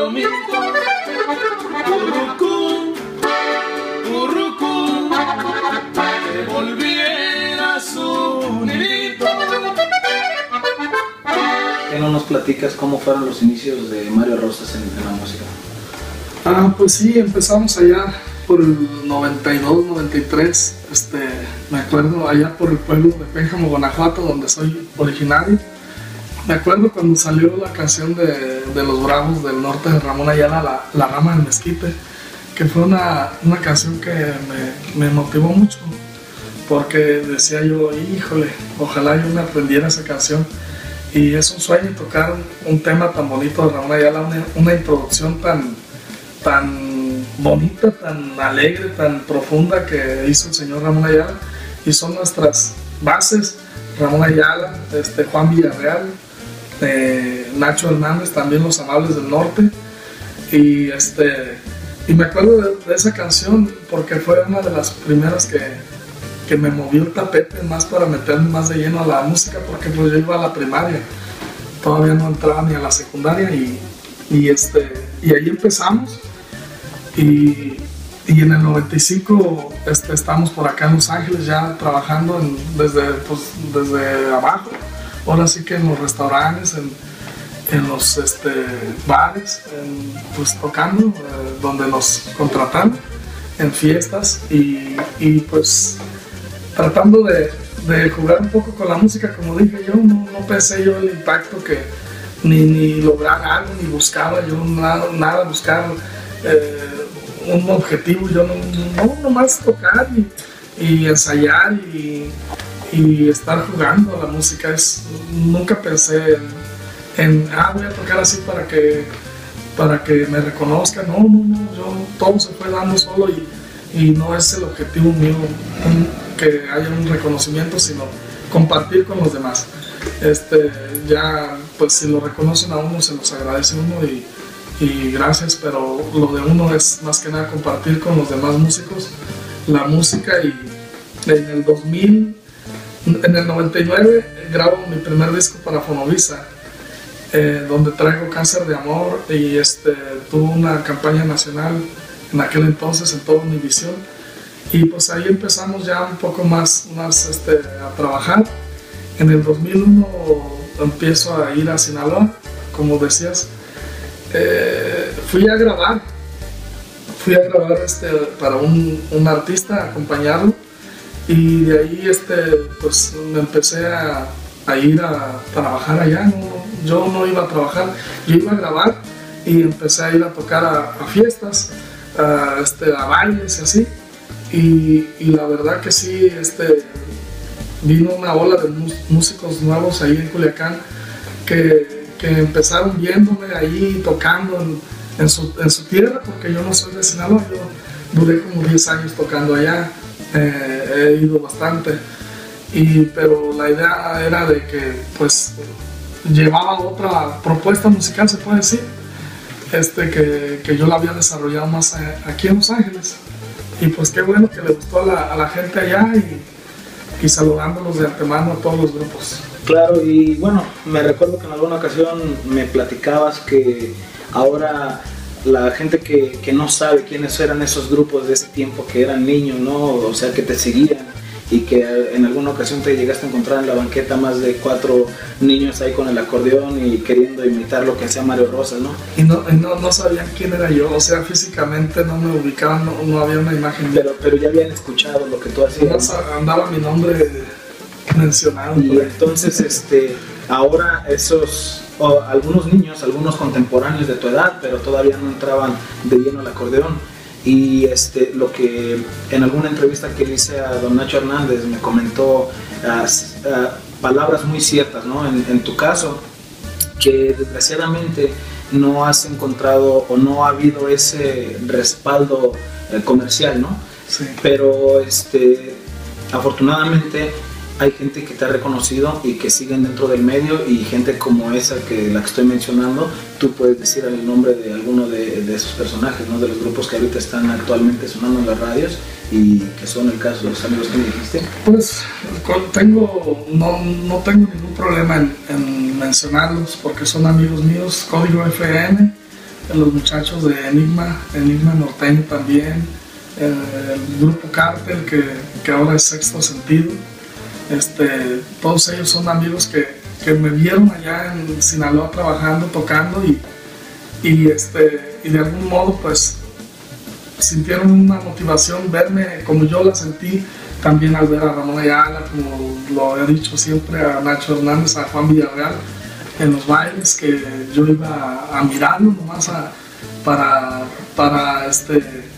palomito, curucú, curucú, te volvieras un hilito. ¿Qué no nos platicas cómo fueron los inicios de Mario Rosas en, en la música? Ah, pues sí, empezamos allá por el 92, 93, este, me acuerdo allá por el pueblo de Pénjamo, Guanajuato, donde soy originario me acuerdo cuando salió la canción de, de los Bravos del Norte de Ramón Ayala, La, Rama del Mezquite, que fue una, una canción que me, me motivó mucho, porque decía yo, híjole, ojalá yo me aprendiera esa canción. Y es un sueño tocar un, un tema tan bonito de Ramón Ayala, una, una introducción tan, tan bonita, tan alegre, tan profunda que hizo el señor Ramón Ayala. Y son nuestras bases, Ramón Ayala, este, Juan Villarreal, eh, Nacho Hernández, también Los Amables del Norte. Y, este, y me acuerdo de, esa canción porque fue una de las primeras que, que me movió el tapete más para meterme más de lleno a la música porque pues yo iba a la primaria, todavía no entraba ni a la secundaria y, este, y ahí empezamos. Y, y en el 95 este, estamos por acá en Los Ángeles ya trabajando desde, pues, desde abajo, ahora sí que en los restaurantes, en, en los este, bares, pues tocando eh, donde nos contratan, en fiestas y, y, pues tratando de, de jugar un poco con la música, como dije yo, no, pensé yo el impacto que ni, ni lograr algo, ni buscaba yo nada, nada buscar eh, un objetivo, yo no, no nomás tocar y ensayar y, y estar jugando la música, es, nunca pensé en, ah, voy a tocar así para que para que me reconozcan, no, no, no, yo todo se fue dando solo y, y no es el objetivo mío que haya un reconocimiento, sino compartir con los demás. Este, ya, pues si lo reconocen a uno, se los agradece uno y, y gracias, pero lo de uno es más que nada compartir con los demás músicos la música y en el 2000, en el 99 grabo mi primer disco para Fonovisa, eh, donde traigo cáncer de amor y este, tuvo una campaña nacional en aquel entonces en toda Univisión y pues ahí empezamos ya un poco más, más este, a trabajar. En el 2001 empiezo a ir a Sinaloa, como decías, Eh, fui a grabar, fui a grabar este, para un, un artista, acompañarlo y de ahí este, pues me empecé a, ir a trabajar allá, yo no iba a trabajar, yo iba a grabar y empecé a ir a tocar a, fiestas, a, este, a bailes y así. Y, la verdad que sí, este, vino una ola de músicos nuevos ahí en Culiacán que, que empezaron viéndome ahí tocando en, en su, en su tierra, porque yo no soy de Sinaloa, yo duré como 10 años tocando allá, eh, he ido bastante, y, pero la idea era de que pues llevaba otra propuesta musical, se puede decir, este, que, que yo la había desarrollado más aquí en Los Ángeles. Y pues qué bueno que le gustó a la, a la gente allá y, y saludándolos de antemano a todos los grupos. Claro, y bueno, me recuerdo que en alguna ocasión me platicabas que ahora la gente que, que no sabe quiénes eran esos grupos de ese tiempo, que eran niños, ¿no? O sea, que te seguían y que en alguna ocasión te llegaste a encontrar en la banqueta más de cuatro niños ahí con el acordeón y queriendo imitar lo que hacía Mario Rosas, ¿no? Y no, no, no sabían quién era yo, o sea, físicamente no me ubicaban, no, no había una imagen. Pero, pero ya habían escuchado lo que tú hacías. Andaba mi nombre mencionado. Y entonces, este, ahora esos, algunos niños, algunos contemporáneos de tu edad, pero todavía no entraban de lleno al acordeón. Y este, lo que en alguna entrevista que le hice a don Nacho Hernández me comentó ah, palabras muy ciertas, ¿no? En, en tu caso, que desgraciadamente no has encontrado o no ha habido ese respaldo eh, comercial, ¿no? Sí. pero este, afortunadamente hay gente que ha reconocido y que siguen dentro del medio y gente como esa que la que estoy mencionando, tú puedes decir el nombre de alguno de, de esos personajes, de los grupos que ahorita están actualmente sonando en las radios y que son el caso de los amigos que me dijiste. Pues tengo, no, no tengo ningún problema en, en mencionarlos porque son amigos míos, Código FN, los muchachos de Enigma, Enigma Norteño también, el, el grupo Cartel que, que ahora es Sexto Sentido, este, todos ellos son amigos que, que me vieron allá en Sinaloa trabajando, tocando y, y, este, y de algún modo pues sintieron una motivación. Verme como yo la sentí también al ver a Ramón Ayala, como lo he dicho siempre, a Nacho Hernández, a Juan Villarreal en los bailes, que yo iba a, mirarlo nomás para, para este,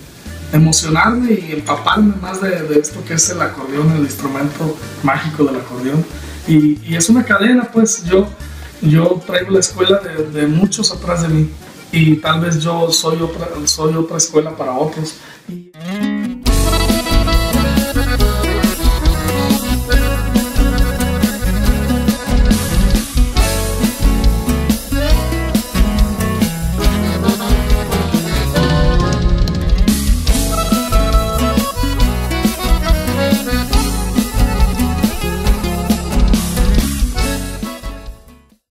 emocionarme y empaparme más de, esto que es el acordeón, el instrumento mágico del acordeón. Y, es una cadena, pues yo, yo traigo la escuela de, de, muchos atrás de mí y tal vez yo soy otra, soy otra escuela para otros. Y,